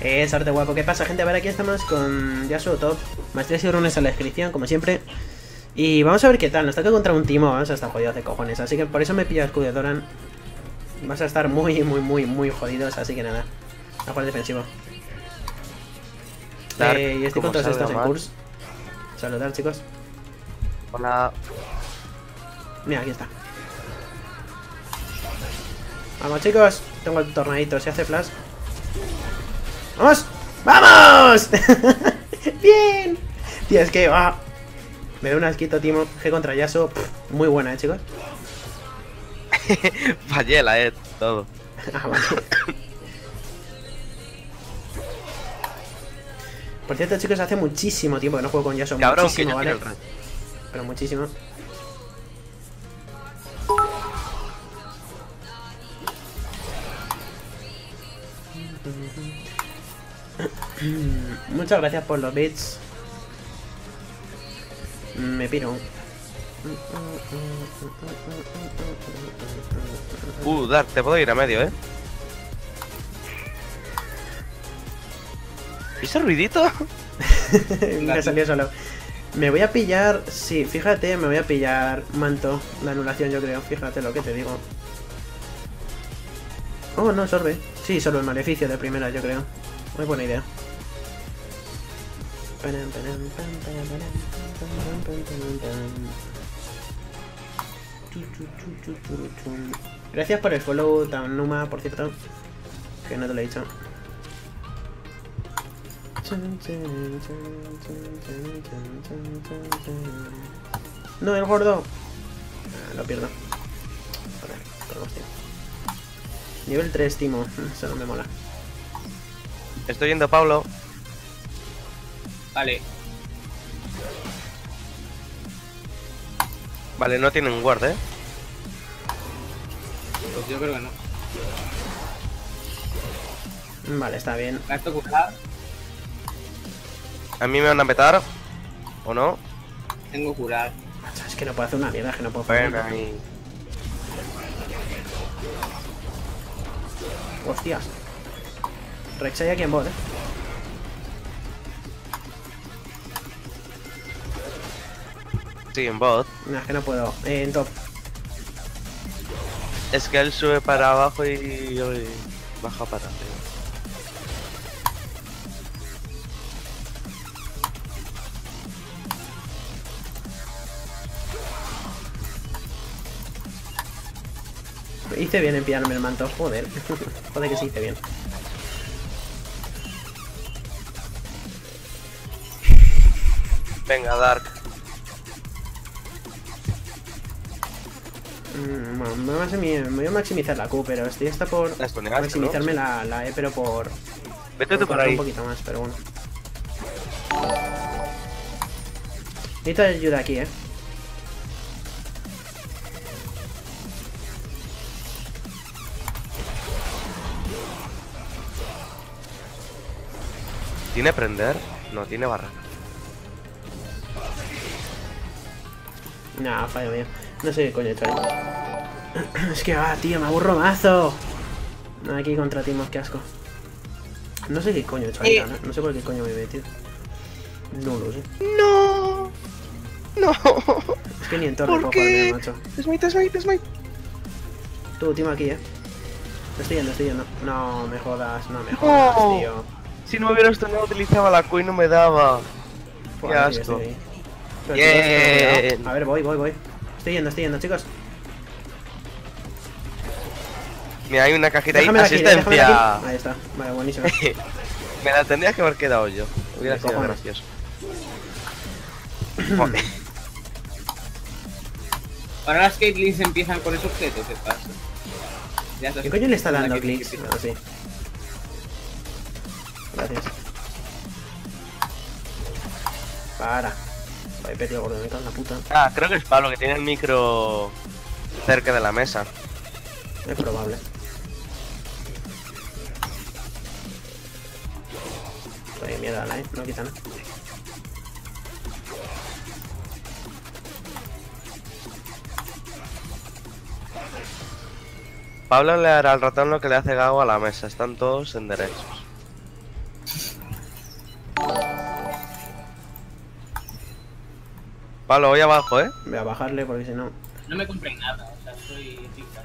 Eh, arte guapo. ¿Qué pasa, gente? A ver, aquí estamos con Yasuo Top. Maestrías y runes en la descripción, como siempre. Y vamos a ver qué tal. Nos toca contra un timo. Vamos a estar jodidos de cojones. Así que por eso me pillo a escudo de Doran. Vas a estar muy, muy, muy, muy jodidos. Así que nada. A jugar defensivo. Dark, Eh, y estoy con todos estos en curso. Saludar, chicos. Hola. Mira, aquí está. Vamos, chicos. Tengo el tornadito. Se hace flash. ¡Vamos! ¡Vamos! ¡Bien! Tío, es que va. Me da un asquito, Timo. G contra Yasuo. Pff, muy buena, eh, chicos. Fallé la E, todo. Ah, vale. Por cierto, chicos, hace muchísimo tiempo que no juego con Yasuo. Cabrón, que muchísimo, yo ¿vale? Pero muchísimo. Muchas gracias por los bits. Me piro. Uh, Dark, te puedo ir a medio, ¿eh? ¿Y ese ruidito? me salió solo. Me voy a pillar. Sí, fíjate, me voy a pillar manto de anulación, yo creo. Fíjate lo que te digo. Oh, no, sorbe. Sí, solo el maleficio de primera, yo creo. Muy buena idea. Gracias por el follow, Tanuma, por cierto. Que no te lo he dicho. No, el gordo. Ah, lo pierdo. Nivel 3, Timo. Eso no me mola. Estoy yendo, Pablo. Vale, Vale, no tienen guard, ¿eh? pues yo creo que no. Vale, está bien. Gasto curar, A mí me van a petar. ¿O no? tengo curar. Macho, Es que no puedo hacer una mierda, es que no puedo hacer Bueno. Hostias. Rex hay aquí en bot, eh. Sí, en bot. Nah, es que no puedo. Eh, en top. Es que él sube para abajo y y baja para arriba. Hice bien en pillarme el manto. Joder. Joder que sí hice bien. Venga, Dark. Mm, voy, a maximizar la Q, pero estoy hasta por maximizarme ¿no? la, la E, pero por, Vete tú por correr ahí. un poquito más, pero bueno. Necesito ayuda aquí, eh. ¿Tiene prender? No, tiene barra. Nah, fallo mío. No sé qué coño he hecho ahí. Es que, ah, tío, me aburro mazo. Aquí contra Timos, qué asco. No sé qué coño he hecho ahí, Eh. ¿no? No sé por qué coño me he metido. No lo sé. ¡No! ¡No! Es que ni en torre ¿Por puedo qué? macho. Smite, smite, smite. Tú, Timo, aquí, eh. Estoy yendo, estoy yendo. No, me jodas, no me jodas, No. tío. Si no hubiera esto, no utilizaba la Q y no me daba. Qué Joder, asco. Bien. A ver, voy, voy, voy. Estoy yendo, estoy yendo, chicos. Mira, hay una cajita ahí. Déjame aquí, déjame Asistencia. aquí. Ahí está, vale, buenísimo. me la tendría que haber quedado yo. Hubiera sido cojones. gracioso. Ahora las Caitlyn's empiezan con esos objetos, ¿qué pasa? Ya ¿Qué coño le está dando clics? sí. Gracias. Para. Vaya perdido gordo, me cago en la puta. Ah, creo que es Pablo que tiene el micro cerca de la mesa. Es probable. Oye, mierda, la, eh. No quita nada. Pablo le hará al ratón lo que le hace Gago a la mesa. Están todos en derechos. Pablo, voy abajo, ¿eh? Voy a bajarle porque si no... No me compré nada, o sea, tic-tac.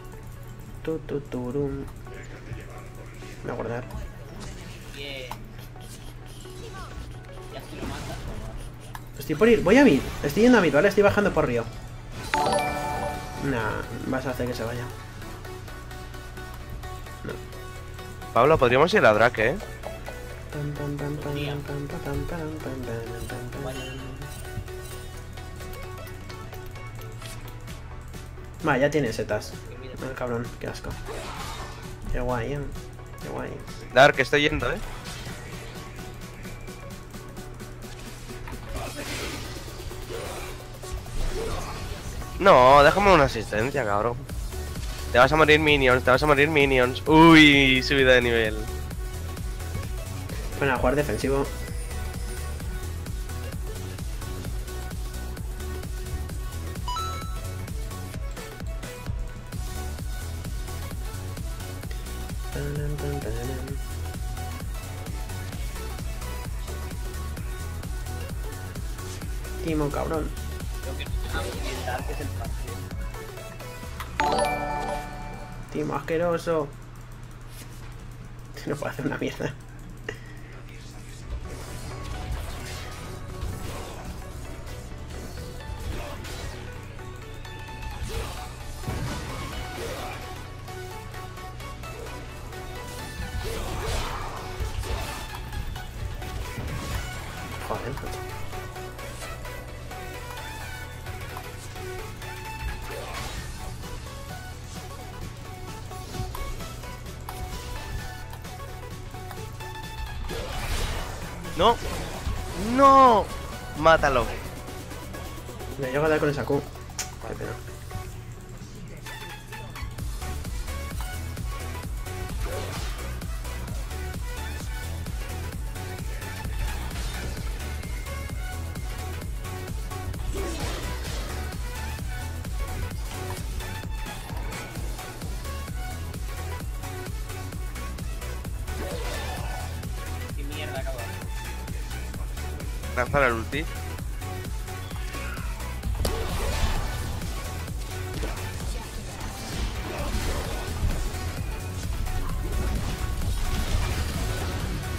Tu, tu, turum. Voy a guardar. Bien. Ya si lo matas, Estoy por ir... Voy a mid. Estoy yendo a mid, ¿vale? Estoy bajando por río. Nah, vas a hacer que se vaya. Pablo, podríamos ir a Drake, ¿eh? Vale, ya tiene setas. El cabrón, qué asco. Qué guay, eh. Qué guay. Dark, estoy yendo, ¿eh? No, déjame una asistencia, cabrón. Te vas a morir minions, te vas a morir minions. Uy, subida de nivel. Bueno, a jugar defensivo. Cabrón. creo que. Timo, asqueroso. No puedo hacer una mierda.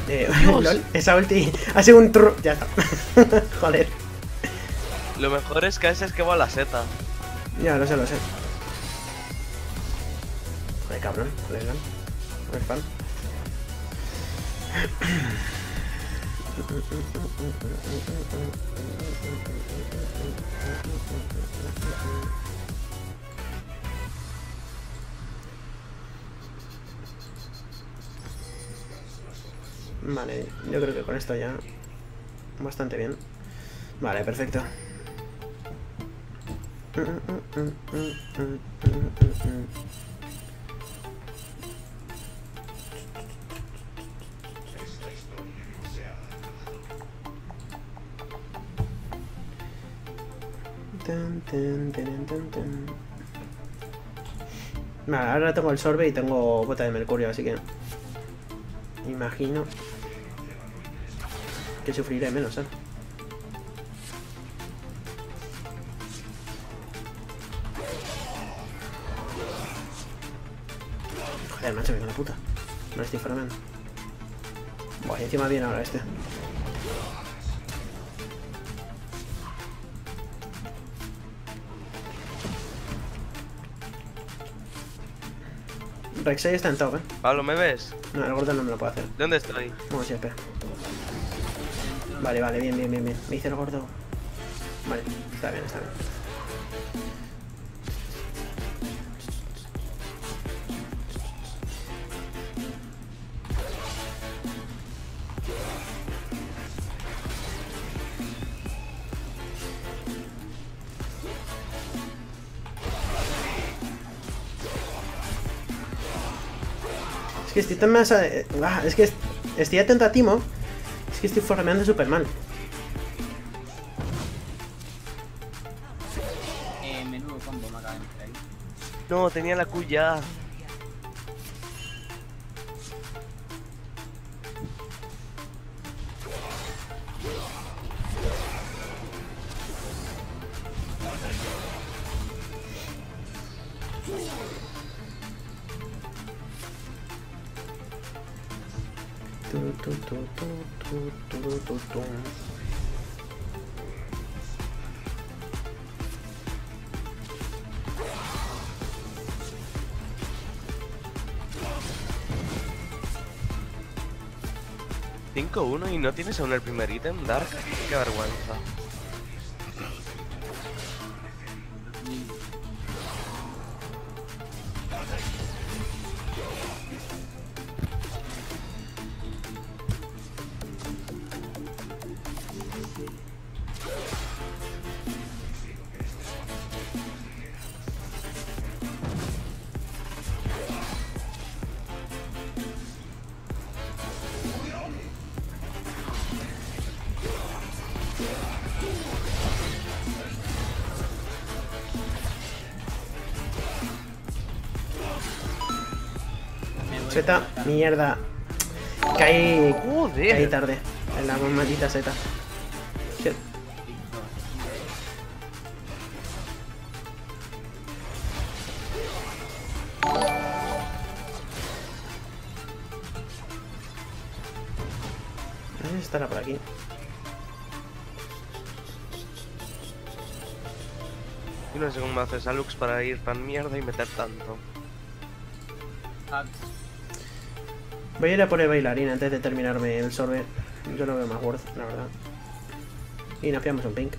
Eh, lol, esa ulti ha sido un tru... Ya está. Joder. Lo mejor es que a veces que va la seta. Ya, lo sé, lo sé. Ay, cabrón. ¿Cuál es el ¿Cuál es fan? Vale, yo creo que con esto ya bastante bien. Vale, perfecto. Vale, ahora tengo el sorbe y tengo bota de mercurio, así que imagino que sufriré menos, ¿eh? Joder, macho, me cago en la puta. No estoy farmeando. Buah, y encima viene ahora este. Rek'Sai está en top, eh. Pablo, ¿me ves? No, el gordo no me lo puede hacer. ¿Dónde estoy? Como siempre. Vale, vale, bien, bien, bien, bien. Me hice el gordo. Vale, está bien, está bien. Es que estoy tan más... ah, es que est- estoy atento a Timo. Que estoy farmeando súper mal. Eh, menudo combo me acaba de meter ahí. No, tenía la Q ya. 5-1 y no tienes aún el primer ítem, Dark. Qué vergüenza. Mierda. Caí. Joder. Caí tarde. En la maldita Z. Shit. Estará por aquí. Y no sé cómo haces a Lux para ir tan mierda y meter tanto. Ah, Voy a ir a por el bailarín antes de terminarme el sorbe. Yo lo veo más worth, la verdad. Y nos pillamos un pink.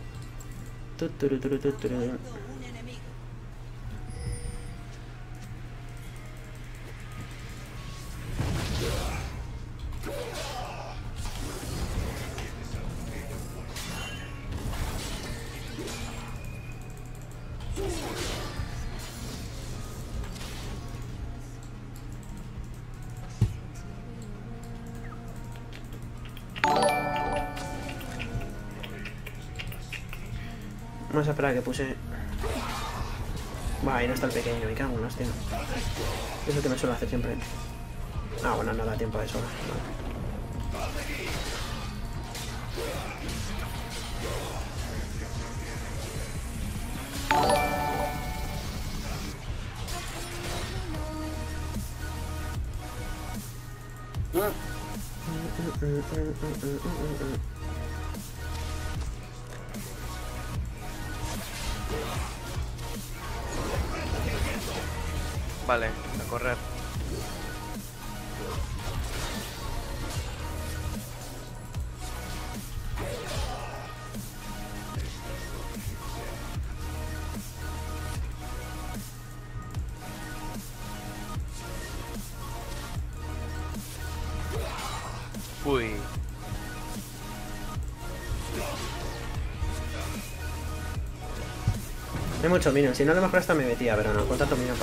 A que puse. Va, ahí no está el pequeño, me cago en la hostia. Es lo que me suelo hacer siempre. Ah, bueno, no da tiempo a eso. Vale. Vale, a correr. Uy, Hay mucho minion. Si no, lo mejor hasta me metía, pero no. Con tanto minion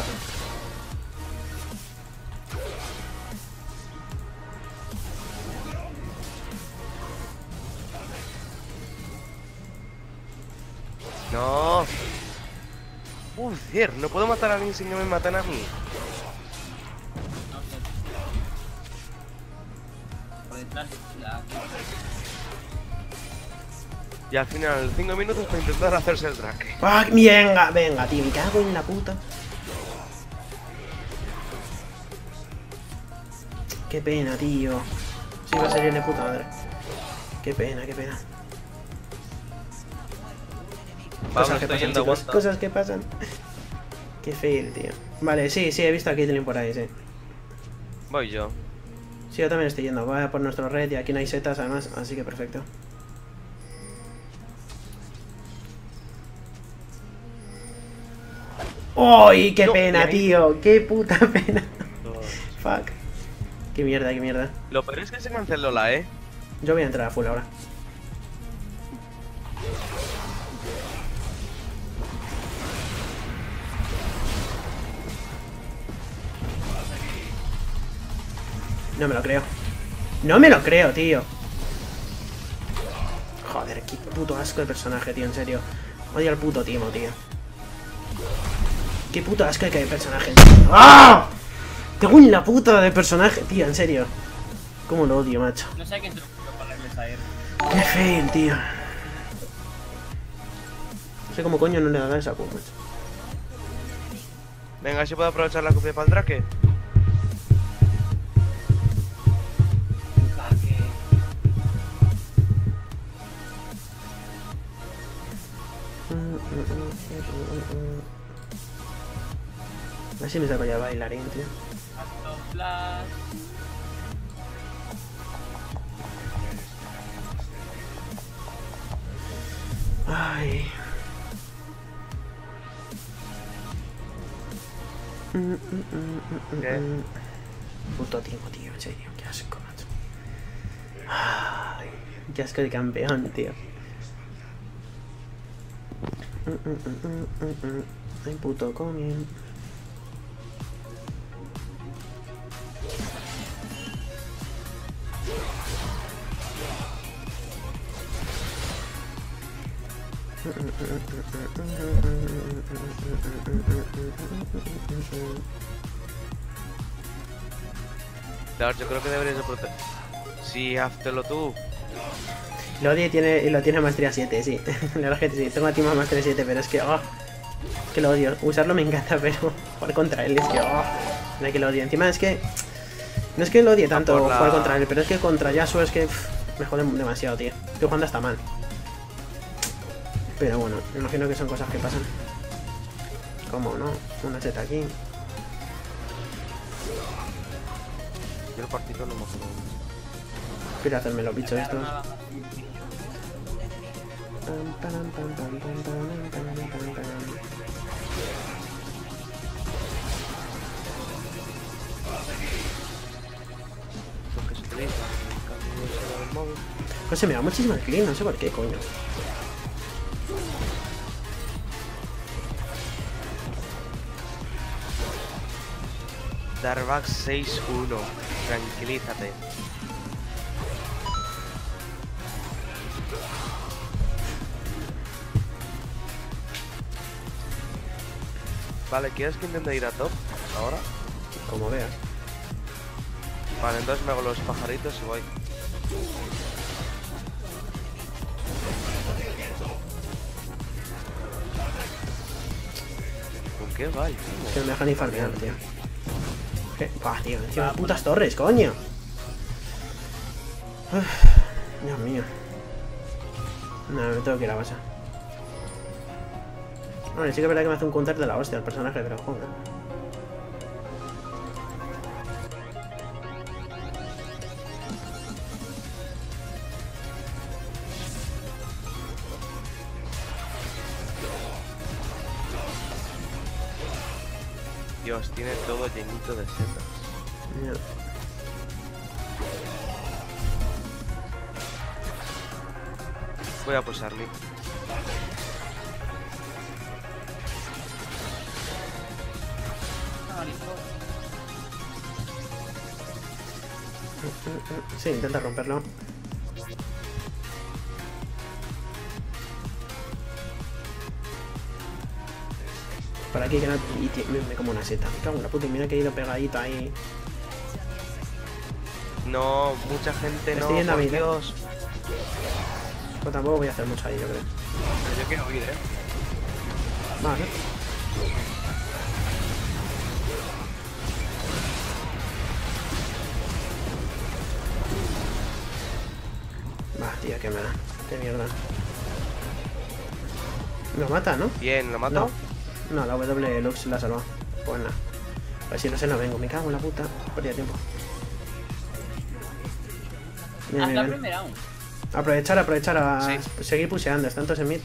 puedo matar a alguien sin que me maten a mí. Y al final, 5 minutos para intentar hacerse el drag. ¡Ah, venga! Venga, tío, me cago en la puta. Qué pena, tío. Sí, va a salir de puta madre. Qué pena, qué pena. Vamos, Cosas que pasan, chicos. Cosas que pasan. Qué fail, tío. Vale, sí, sí, he visto a Caitlyn por ahí, sí. Voy yo. Sí, yo también estoy yendo. Voy a por nuestro red y aquí no hay setas además, así que perfecto. ¡Uy! ¡Qué No, pena, tío! ¡Qué puta pena! Fuck. Qué mierda, qué mierda. Lo peor es que se canceló la E. Yo voy a entrar a full ahora. No me lo creo. No me lo creo, tío. Joder, qué puto asco el personaje, tío, en serio. Odio al puto Timo, tío. Qué puto asco que hay personaje. ¡Ah! Tengo en la puta de personaje, tío, en serio. Cómo lo odio, macho. No sé a quién se lo ocurrió ponerles a él. Qué fail, tío. No sé cómo coño no le da esa Q, macho. Venga, si puedo aprovechar la copia para el drake. A ver si me saco ya bailarín, tío. Alto flash. Ay. Mm, mm, mm, ¿Qué? Puto timo, tío, en serio, qué asco, macho. Ay, qué asco de campeón, tío. Mm, mm, mm, mm, mm, mm. Ay, puto comien. Claro, yo creo que deberías de proteger. Sí, háztelo tú. Lodi tiene, y lo tiene a maestría 7, sí. La verdad es que sí, tengo a Timo maestría 7, pero es que, oh, es que lo odio. Usarlo me encanta, pero jugar contra él es que, oh, no hay que lo odio. Encima es que, no es que lo odie tanto la- jugar contra él, pero es que contra Yasuo es que pff, me jode demasiado, tío. Estoy jugando hasta mal. Pero bueno, me imagino que son cosas que pasan. ¿Cómo no? Una Z aquí. Yo el partido no me. Quiero hacerme los bichos estos. Pues se me da muchísimo el clean, no sé por qué, coño. Darbax 6-1. Tranquilízate. Vale, ¿quieres que intente ir a top ahora? Como veas. Vale, entonces me hago los pajaritos y voy. ¿Con qué va el Que no me deja ni farmear, tío. ¿Qué? Buah, tío, encima putas torres, coño. Uf, Dios mío. No, me tengo que ir a base. Bueno, sí que es verdad que me hace un counter de la hostia el personaje, pero joder. Dios, tiene todo llenito de setas. Ya. Voy a pulsar Sí, intenta romperlo. Por aquí que no... Y me, como una seta. Me cago en la puta y mira que he ido pegadito ahí. No, mucha gente no, Estoy en por Navidad. Dios. Pues tampoco voy a hacer mucho ahí, yo creo. Pero yo quiero ir, eh. Vale. Mierda. Lo mata, ¿no? Bien, ¿lo mato? No. No, la W Lux la ha salvado. Pues nada. Pues si no sé, no vengo. Me cago en la puta. Perdí tiempo. Bien, Haz bien, la bien. primera aún. Aprovechar, aprovechar a Sí. seguir puseando. Están todos en mid.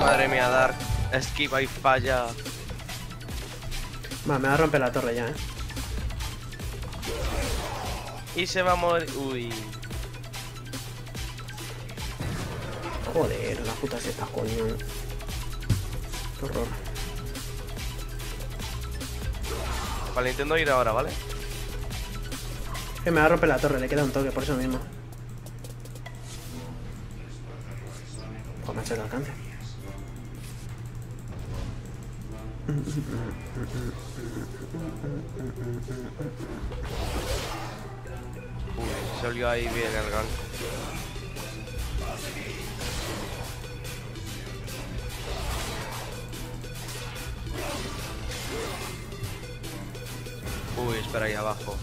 Madre mía, Dark. Esquiva y falla. Va, me va a romper la torre ya, eh. Y se va a morir. Uy. Joder, la puta seta, coño. Qué horror. Vale, intento ir ahora, ¿vale? Que me va a romper la torre, le queda un toque, por eso mismo. Pues me ha hecho el alcance. Uy, se olió ahí bien el gank. espera ahí abajo.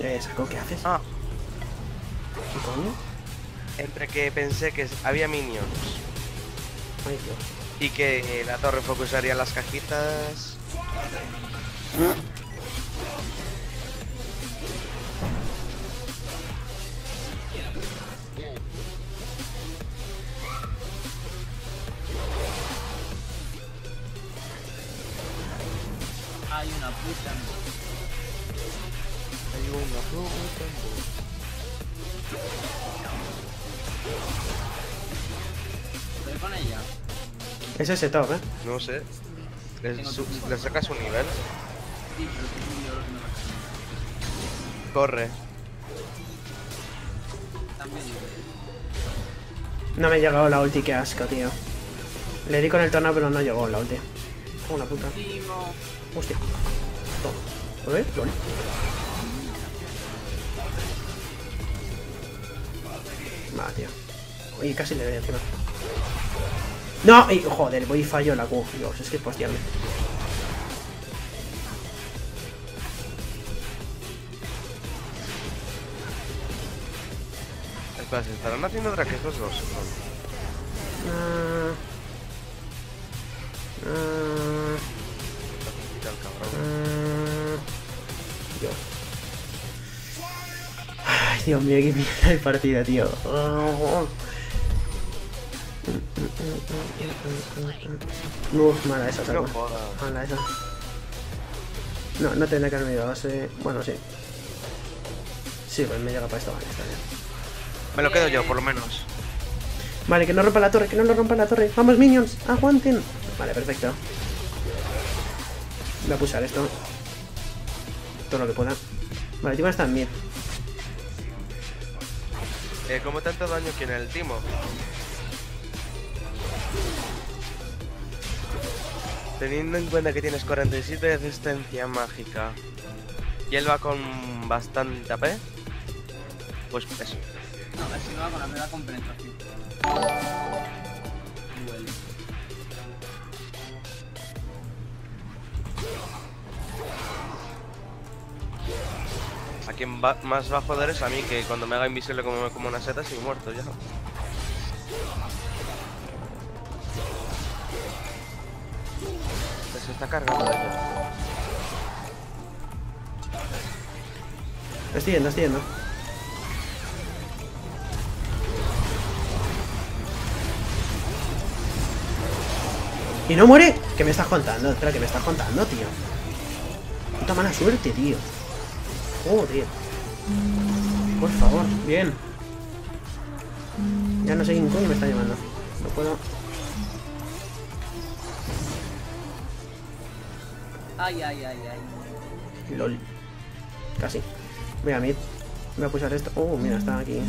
Eh, saco, ¿qué haces? Ah, ¿Qué coño? entre que pensé que había minions Ay, Dios. y que la torre focusaría las cajitas. Hay Es ese top, ¿eh? No sé. Le, su- le saca su nivel. Sí, pero es un la Corre. No me ha llegado la ulti, qué asco, tío. Le di con el tornado, pero no llegó la ulti. Oh, una puta. Hostia. Toma. A ver, lol. Va, tío. Uy, casi le doy encima. ¡No! Y, joder, voy y fallo la Q. Dios, es que es postearme. Espera, ¿se estarán haciendo otra que estos dos? Ah. Ah. El cabrón. Ah. Dios. Ay, Dios mío, qué mierda de partida, tío. Ah. Uf, mala esa, jodas. Mala esa. No, no tendría que haberme ido a base. Bueno, sí. Sí, pues me llega para esto, vale, está bien. Me lo quedo yo, por lo menos. Vale, que no rompa la torre, que no lo rompa la torre. Vamos, minions, aguanten. Vale, perfecto. Voy a pulsar esto. Todo lo que pueda. Vale, tío está en mid. Eh, ¿Cómo tanto daño tiene el timo? Teniendo en cuenta que tienes 47 de resistencia mágica y él va con bastante AP, pues eso. No, a ver si no va con la mega con penetración. Duele. A quien va más va a joder es a mí, que cuando me haga invisible como me como una seta, estoy muerto ya. Se está cargando ella. Estoy yendo, estoy yendo. ¿Y no muere? ¿Qué me estás contando? Espera, ¿qué me estás contando, tío? Puta mala suerte, tío. Joder. Por favor, bien. Ya no sé quién coño me está llamando. No puedo. Ay, ay, ay, ay. LOL. Casi. Voy a mid. Voy a pulsar esto. Oh, mira, está aquí.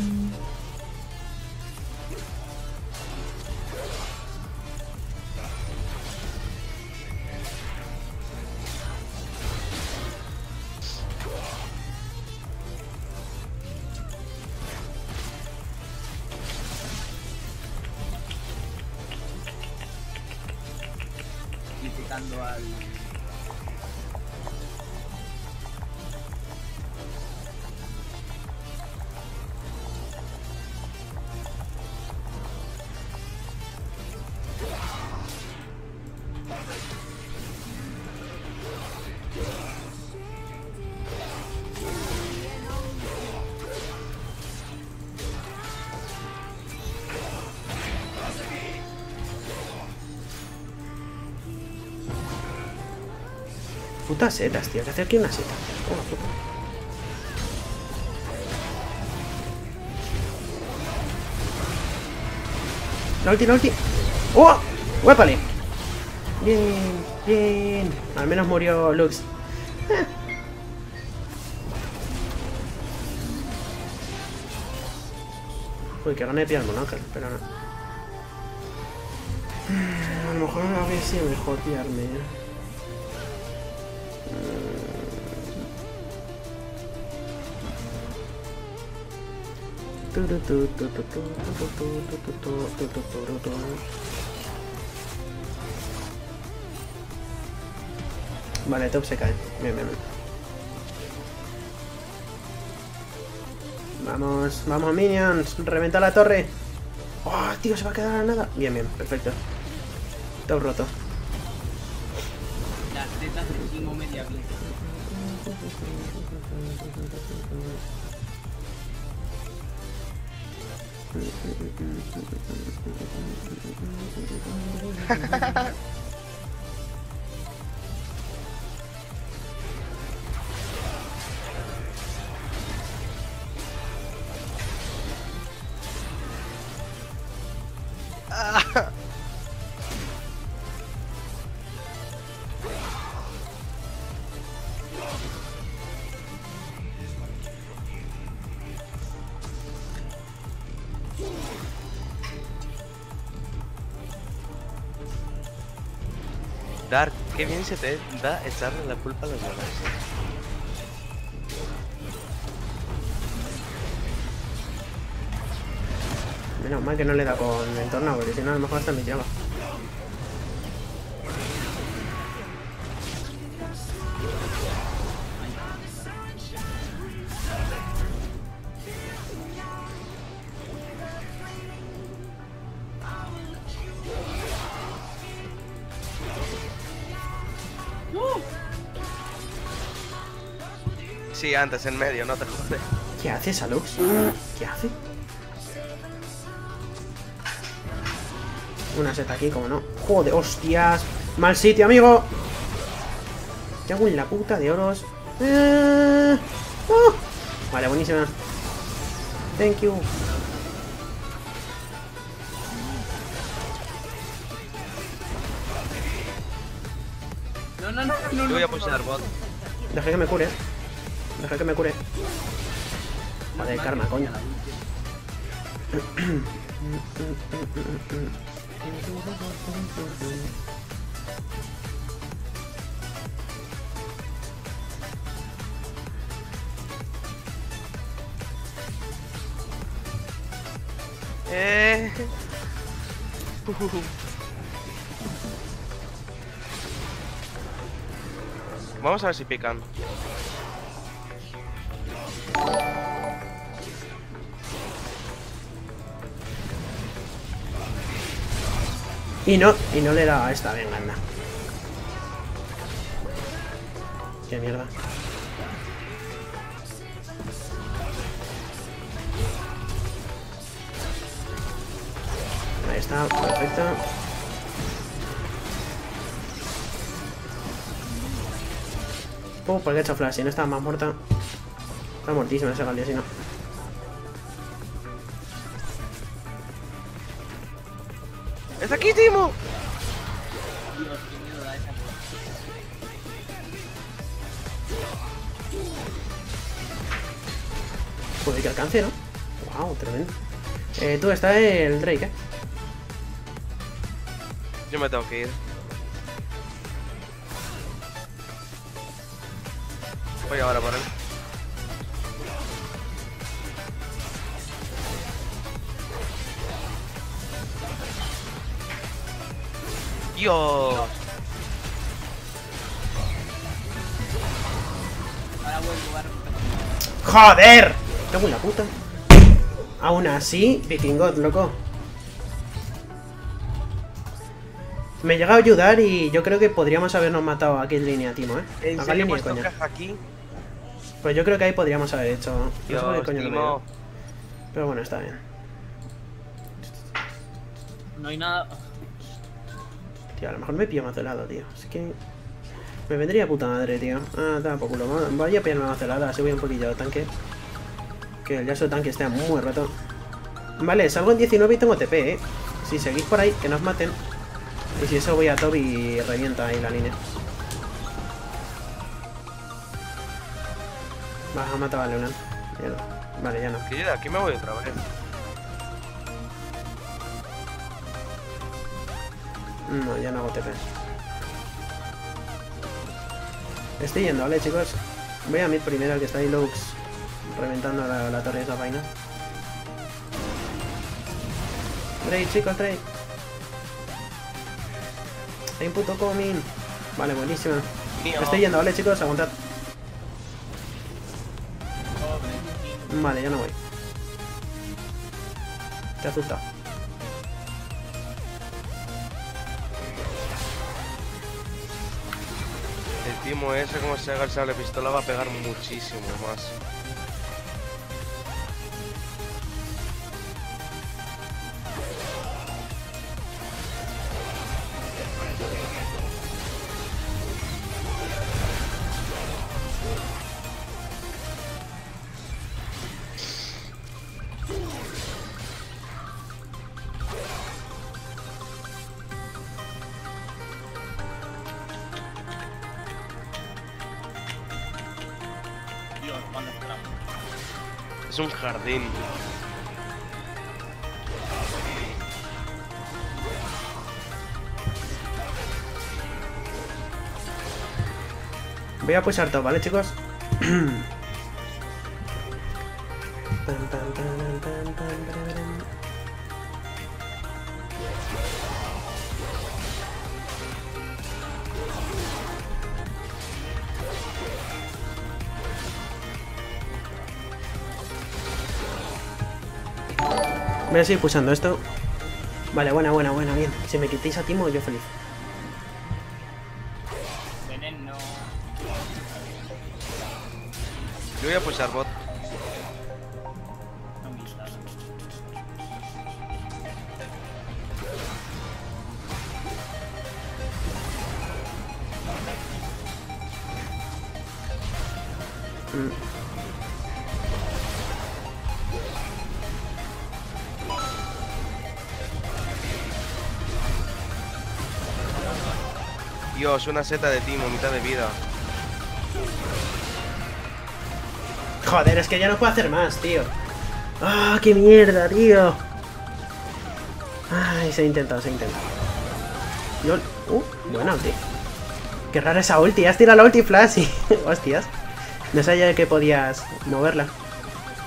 Putas setas, tío. ¿Qué hace aquí una seta? La puta. La ulti, la ulti. ¡Oh! ¡Huépale! Bien, bien. Al menos murió Lux. Eh. Uy, que gané de pillarme un ángel, pero no. A lo mejor habría sido mejor pillarme. Vale, top se cae. Bien, bien, bien. Vamos, vamos, minions. Reventa la torre. Oh, tío, se va a quedar a nada. Bien, bien, perfecto. Top roto. Las tetas de media ハハハハ se te da echarle la culpa a los demás. Menos mal que no le da con el tornado, porque si no a lo mejor hasta me llama. Sí, antes en medio, no te jodes. ¿Qué hace Salux? ¿Qué hace? Una seta aquí, como no. Joder, hostias. Mal sitio, amigo. ¿Qué hago en la puta de oros? Eh, oh. Vale, buenísima. Thank you. No, no, no, no. Yo voy a favor. bot. Deja que me cure. Deja que me cure. Joder, karma, coño. Eh. Vamos a ver si pican. Y no, y no le da a esta, venga, anda. Qué mierda. Ahí está, perfecto. Uh, ¿por qué he hecho flash? Si no estaba más muerta. Está muertísima esa Galia, si no. ¡Es aquí, Timo! Dios, qué miedo da esa. Joder, que alcance, ¿no? Wow, tremendo. Eh, tú, está el Drake, ¿eh? Yo me tengo que ir. Voy ahora por él. Dios. Ahora vuelvo a recuperar. ¡Joder! Cago en la puta. Aún así, Vikingot, loco. Me llega a ayudar y yo creo que podríamos habernos matado aquí en línea, Timo, ¿eh? ¿En A serio he Gali ni de puesto coña. caja aquí? Pues yo creo que ahí podríamos haber hecho. No sé qué coño no. Pero bueno, está bien. No hay nada. Tío, a lo mejor me pillo más helado, tío. Es que. Me vendría puta madre, tío. Ah, da por culo. Voy a pillarme más helada, así voy un poquillo de tanque. Que el Yasuo tanque esté muy roto. Vale, salgo en 19 y tengo TP, eh. Si seguís por ahí, que nos maten. Y si eso voy a top y revienta ahí la línea. Va, ha matado a Leonan. Vale, ya no. Que yo aquí me voy otra vez. No, ya no hago TP. Estoy yendo, ¿vale, chicos? Voy a mid primero, que está ahí Lux reventando la, la torre de esa vaina. Trade, chicos, trade. Hay un puto coming. Vale. Me estoy yendo, ¿vale, chicos? Aguantad. Vale, ya no voy. Te asusta. Timo ese, como se haga el sable pistola, va a pegar muchísimo más. Un jardín. Voy a pulsar todo, ¿vale, chicos? Voy a seguir pulsando esto. Vale, buena, buena, buena, bien. Si me quitéis a Timo, yo feliz. Veneno. Yo voy a pulsar bot. No me gusta. Mm. Dios, una seta de timo, mitad de vida. Joder, es que ya no puedo hacer más, tío. ¡Ah, qué mierda, tío! Ay, se ha intentado, se ha intentado. Yo... Uh, buena ulti. Qué rara esa ulti. Has tirado la ulti flash y... Hostias. No sabía que podías moverla.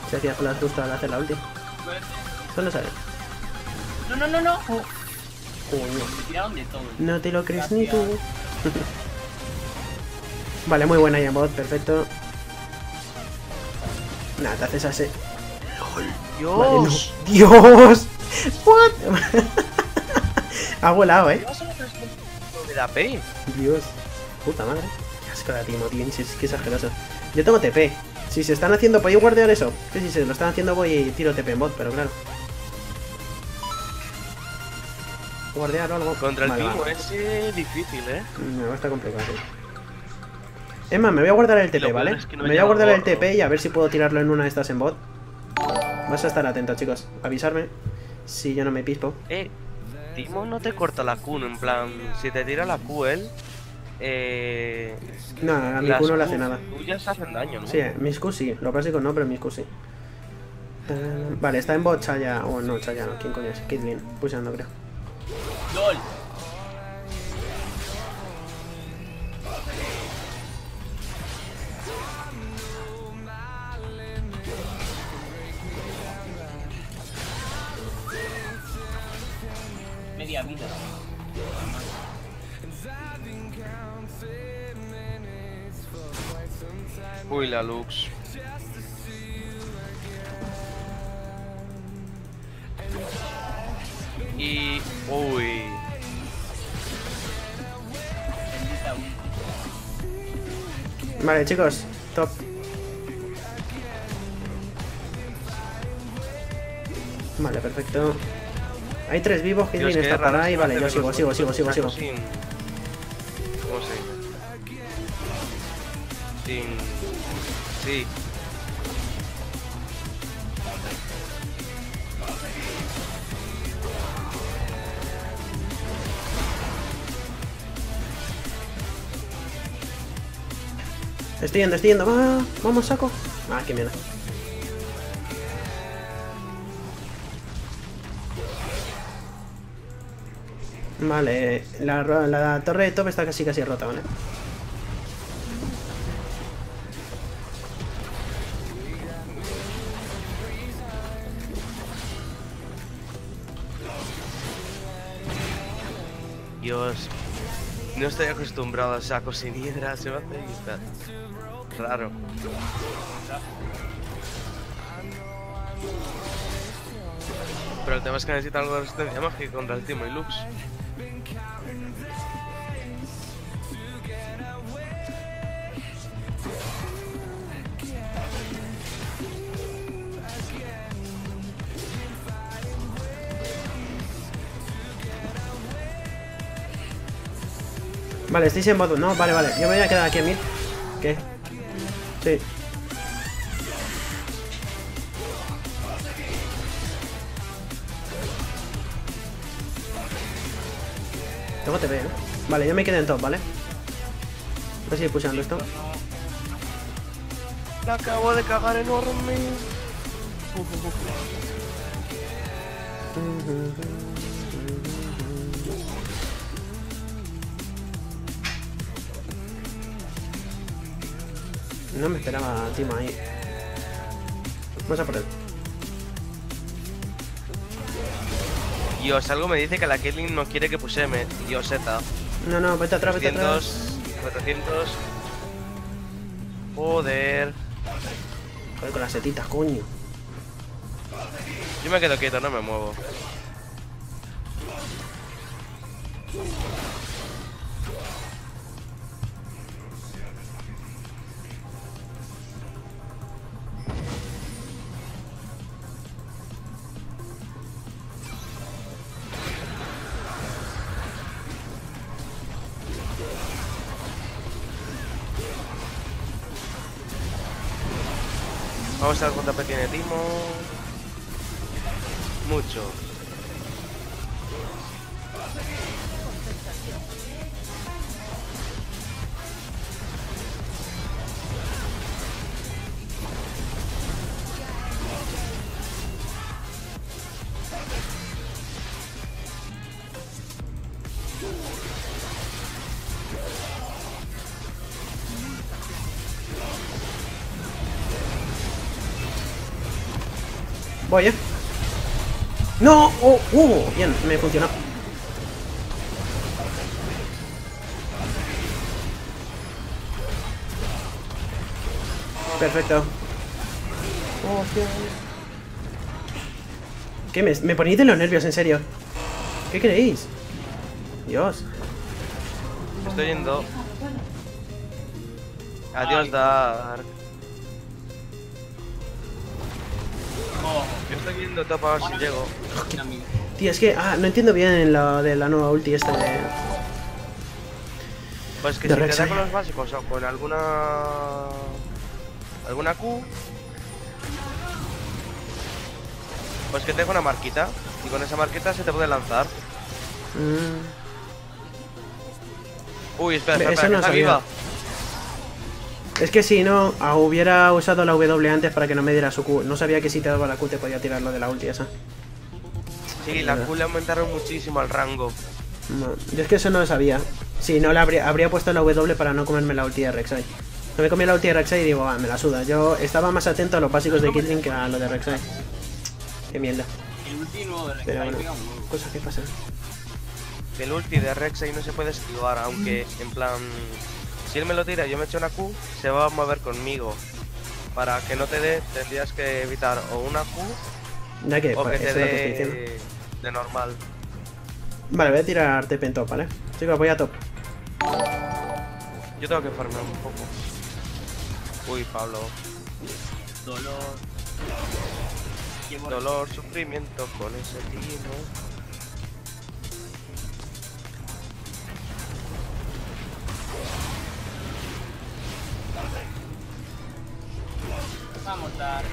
Se hacía flash justo al hacer la ulti. Solo sabes. No, no, no, no. Oh, Coño. me tiraron de todo. No te lo crees ni tú. vale, muy buena bot, perfecto. Nada, te haces así. Dios. Vale, no. ¡Dios! ¿What? ha volado, eh. Dios. Puta madre. Qué asco de Timo, tío. Es que exageroso. Yo tengo TP. Si se están haciendo, ¿podéis guardear eso? Que si se lo están haciendo voy y tiro TP en bot, pero claro. Guardear o algo. Contra el Vale, timo vale. ese difícil, eh. A estar complicado. Es más, me voy a guardar el TP, ¿vale? es que no me voy a guardar el. TP y a ver si puedo tirarlo en una de estas en bot. Vas a estar atento, chicos. Avisarme si yo no me pispo. Eh, Timo no te corta la Q, en plan, si te tira la Q él, eh... No, a mi Q no le hace nada. tuyas hacen daño, ¿no? Sí, mis Q sí. Lo básico no, pero mis Q sí. Eh, Vale, está en bot Chaya. O no, Chaya no. ¿Quién coño es? Caitlyn. Pulsando, creo. LOL. Media vida. Uy, la Lux. Vale, chicos. Top. Vale, perfecto. Hay tres vivos. Caitlyn qué está para ahí. Vale, yo sigo, sigo, sigo, sigo, sigo. botones sin- ¿Cómo se dice? Sin... Sí. Estoy yendo, estoy yendo. Va, vamos, saco. Ah, qué mierda. Vale, la, la torre de top está casi casi rota, ¿vale? No estoy acostumbrado a sacos sin hidra, se me hace raro. Pero el tema es que necesita algo de resistencia mágica contra el Timo y Lux. Vale, estáis en modo. No, vale, vale. Yo me voy a quedar aquí a mí. ¿Qué? Sí. Tengo TP, ¿eh? Vale, yo me quedé en top, ¿vale? Voy a seguir pushando esto. La acabo de cagar enorme. No me esperaba a Timo ahí. Vamos a por él. Dios, algo me dice que la Caitlyn no quiere que puseme. Dios, Z. No, no, vete atrás, vete atrás. 300, 400. Joder. Joder, con las setitas, coño. Yo me quedo quieto, no me muevo. Vamos a ver cuánto AP tiene Timo. Mucho. Voy, eh. ¡No! ¡Oh! ¡Uh! Bien, me funcionó. Perfecto. Oh. ¿Qué? Me, me ponéis de los nervios, en serio. ¿Qué creéis? Dios. Estoy yendo. Adiós, Dark. Estoy yendo top a ver si llego. Tío, es que... Ah, no entiendo bien lo de la nueva ulti esta de... Pues que De si te Rek'Sai. da con los básicos o con alguna. alguna Q. Pues que tengo una marquita. Y con esa marquita se te puede lanzar. Mm, Uy, espera, espera, eso espera, no que está sabía. viva. Es que si no, ah, hubiera usado la W antes para que no me diera su Q. No sabía que si te daba la Q te podía tirar lo de la ulti esa. Sí, la Q le aumentaron muchísimo al rango. No, yo es que eso no lo sabía. Si no, le habría, habría puesto la W para no comerme la ulti de Rek'Sai. No me comí la ulti de Rek'Sai y digo, va, me la suda. Yo estaba más atento a los básicos de Caitlyn que a lo de Rek'Sai. Qué mierda. El último de Pero Rek'Sai bueno, cosas que pasan. El ulti de Rek'Sai no se puede esquivar, aunque en plan. Si él me lo tira y yo me echo una Q, se va a mover conmigo. Para que no te dé, tendrías que evitar o una Q Ya que, o pues, que te dé de normal. Vale, voy a tirar TP en top, ¿vale? Chicos, voy a top. Yo tengo que farmear un poco. Uy, Pablo. Dolor. Llevo Dolor, sufrimiento con ese timo. Vamos, dar.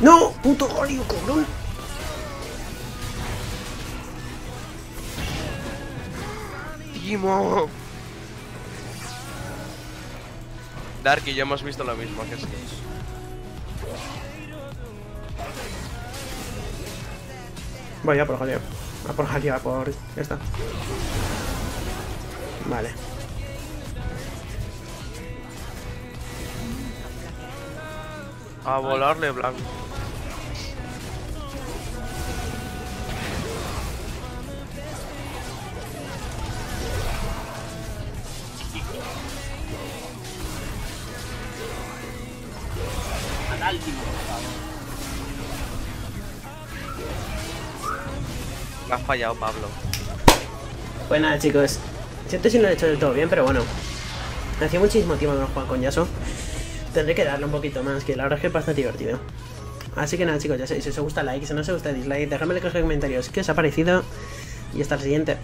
¡No! ¡Puto Golio, cabrón! ¡Timo! Dark y yo hemos visto lo mismo, que sí. Voy a por jaleo. A por jaleo, a por... Ya está. Vale. A volarle blanco. Fallado, Pablo. Pues nada, chicos. Siento si no lo he hecho del todo bien, pero bueno. Hacía muchísimo tiempo que no jugaba con Yasuo. Tendré que darle un poquito más, que la verdad es que es bastante divertido. Así que nada, chicos, ya sabéis, si os gusta like, si no os gusta dislike, dejadme en los comentarios qué os ha parecido. Y hasta el siguiente.